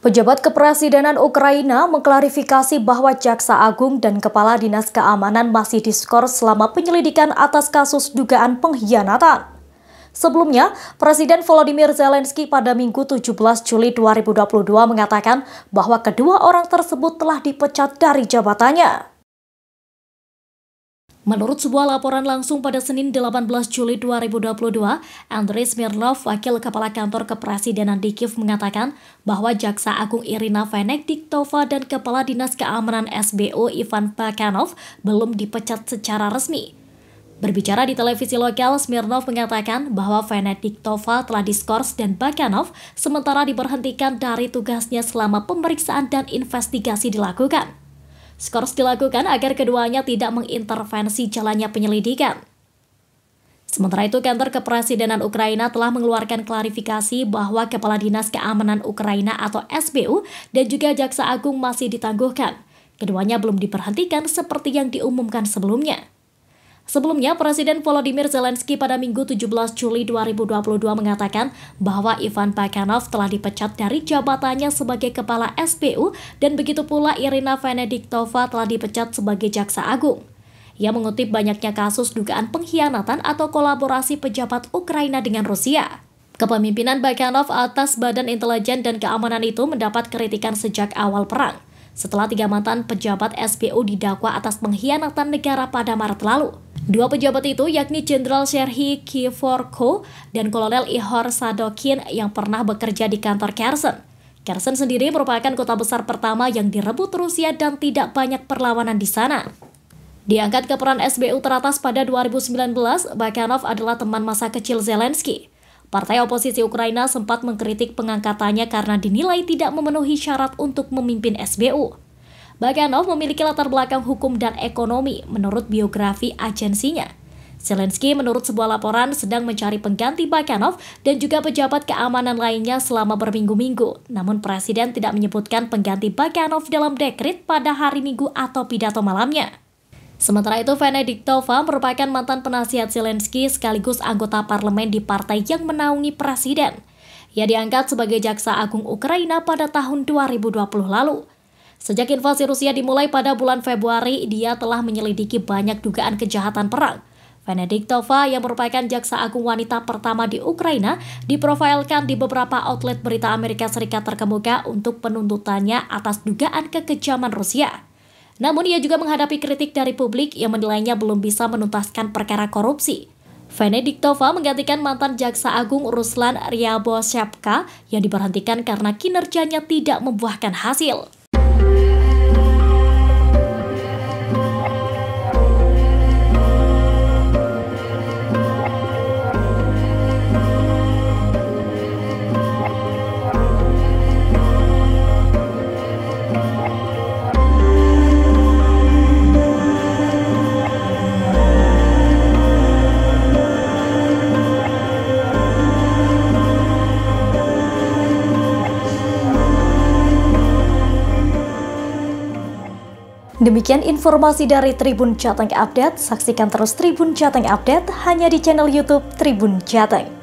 Pejabat Kepresidenan Ukraina mengklarifikasi bahwa Jaksa Agung dan Kepala Dinas Keamanan masih diskors selama penyelidikan atas kasus dugaan pengkhianatan. Sebelumnya, Presiden Volodymyr Zelensky pada Minggu 17 Juli 2022 mengatakan bahwa kedua orang tersebut telah dipecat dari jabatannya. Menurut sebuah laporan langsung pada Senin 18 Juli 2022, Andrei Smirnov, wakil kepala kantor kepresidenan di Kiev mengatakan bahwa Jaksa Agung Irina Venediktova dan Kepala Dinas Keamanan SBU Ivan Bakanov belum dipecat secara resmi. Berbicara di televisi lokal, Smirnov mengatakan bahwa Venediktova telah diskors dan Bakanov sementara diberhentikan dari tugasnya selama pemeriksaan dan investigasi dilakukan. Skors dilakukan agar keduanya tidak mengintervensi jalannya penyelidikan. Sementara itu, kantor kepresidenan Ukraina telah mengeluarkan klarifikasi bahwa Kepala Dinas Keamanan Ukraina atau SBU dan juga Jaksa Agung masih ditangguhkan. Keduanya belum diperhentikan seperti yang diumumkan sebelumnya. Sebelumnya, Presiden Volodymyr Zelensky pada Minggu 17 Juli 2022 mengatakan bahwa Ivan Bakanov telah dipecat dari jabatannya sebagai Kepala SPU dan begitu pula Irina Venediktova telah dipecat sebagai Jaksa Agung. Ia mengutip banyaknya kasus dugaan pengkhianatan atau kolaborasi pejabat Ukraina dengan Rusia. Kepemimpinan Bakanov atas Badan Intelijen dan Keamanan itu mendapat kritikan sejak awal perang setelah tiga mantan pejabat SPU didakwa atas pengkhianatan negara pada Maret lalu. Dua pejabat itu yakni Jenderal Serhiy Kivorko dan Kolonel Ihor Sadokin yang pernah bekerja di kantor Kherson. Kherson sendiri merupakan kota besar pertama yang direbut Rusia dan tidak banyak perlawanan di sana. Diangkat ke peran SBU teratas pada 2019, Bakanov adalah teman masa kecil Zelensky. Partai oposisi Ukraina sempat mengkritik pengangkatannya karena dinilai tidak memenuhi syarat untuk memimpin SBU. Baganov memiliki latar belakang hukum dan ekonomi menurut biografi agensinya. Zelensky menurut sebuah laporan sedang mencari pengganti Bakanov dan juga pejabat keamanan lainnya selama berminggu-minggu. Namun Presiden tidak menyebutkan pengganti Bakanov dalam dekret pada hari Minggu atau pidato malamnya. Sementara itu, Venediktova merupakan mantan penasihat Zelensky sekaligus anggota parlemen di partai yang menaungi presiden. Ia diangkat sebagai jaksa agung Ukraina pada tahun 2020 lalu. Sejak invasi Rusia dimulai pada bulan Februari, dia telah menyelidiki banyak dugaan kejahatan perang. Venediktova yang merupakan jaksa agung wanita pertama di Ukraina diprofilkan di beberapa outlet berita Amerika Serikat terkemuka untuk penuntutannya atas dugaan kekejaman Rusia. Namun ia juga menghadapi kritik dari publik yang menilainya belum bisa menuntaskan perkara korupsi. Venediktova menggantikan mantan jaksa agung Ruslan Ryabosepka yang diberhentikan karena kinerjanya tidak membuahkan hasil. Demikian informasi dari Tribun Jateng Update. Saksikan terus Tribun Jateng Update hanya di channel YouTube Tribun Jateng.